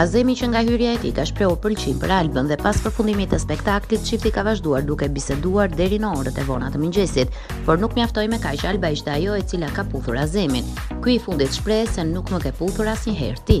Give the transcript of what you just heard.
Azemi që nga hyrja e tij ka shprehur pëlqim për Albën dhe pas përfundimit të spektaklit, çifti ka vazhduar duke biseduar deri në orët e vona të mëngjesit, por nuk mjaftoi me kaq Alba ishte ajo e cila ka puthur Azemin. Ky i fundit shprehet se nuk më ke puthur asnjëherë ti.